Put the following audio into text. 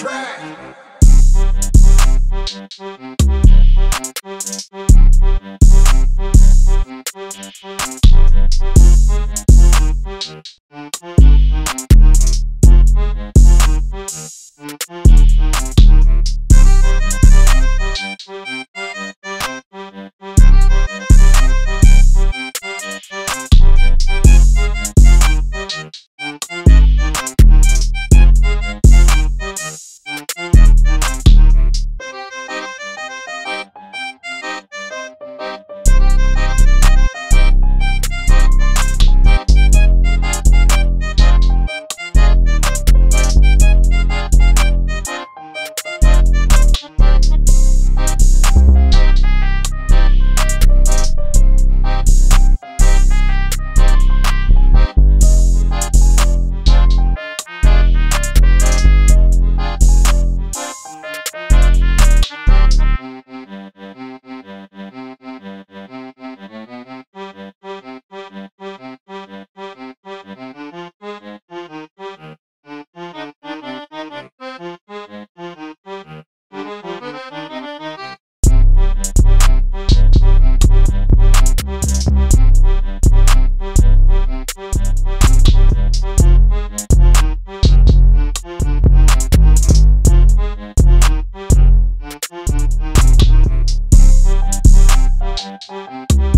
Track. you